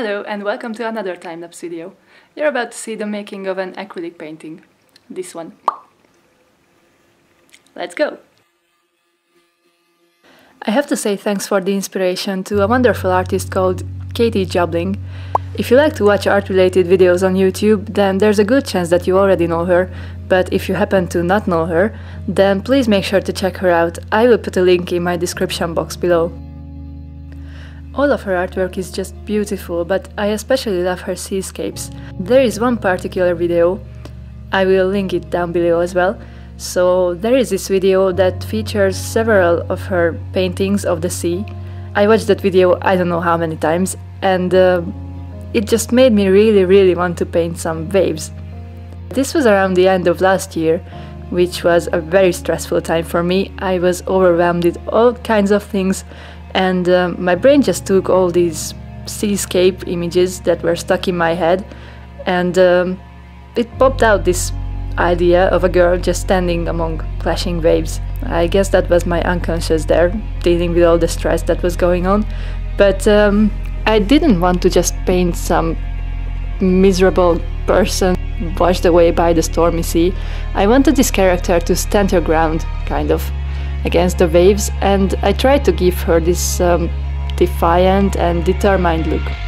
Hello and welcome to another time-lapse video. You're about to see the making of an acrylic painting. This one. Let's go! I have to say thanks for the inspiration to a wonderful artist called Katie Jobling. If you like to watch art-related videos on YouTube, then there's a good chance that you already know her, but if you happen to not know her, then please make sure to check her out. I will put a link in my description box below. All of her artwork is just beautiful, but I especially love her seascapes. There is one particular video, I will link it down below as well, so there is this video that features several of her paintings of the sea. I watched that video I don't know how many times and uh, it just made me really really want to paint some waves. This was around the end of last year, which was a very stressful time for me. I was overwhelmed with all kinds of things and uh, my brain just took all these seascape images that were stuck in my head and um, it popped out this idea of a girl just standing among clashing waves. I guess that was my unconscious there, dealing with all the stress that was going on. But um, I didn't want to just paint some miserable person washed away by the stormy sea. I wanted this character to stand her ground, kind of, against the waves, and I tried to give her this um, defiant and determined look.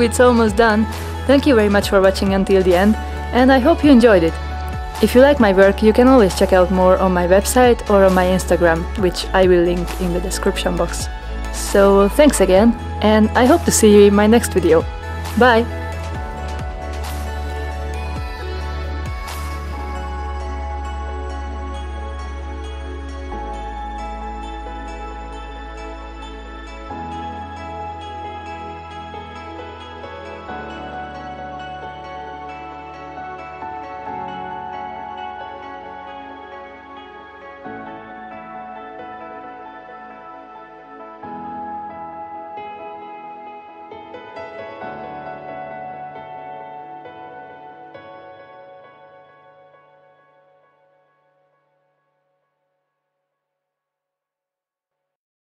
It's almost done! Thank you very much for watching until the end, and I hope you enjoyed it. If you like my work, you can always check out more on my website or on my Instagram, which I will link in the description box. So thanks again, and I hope to see you in my next video. Bye!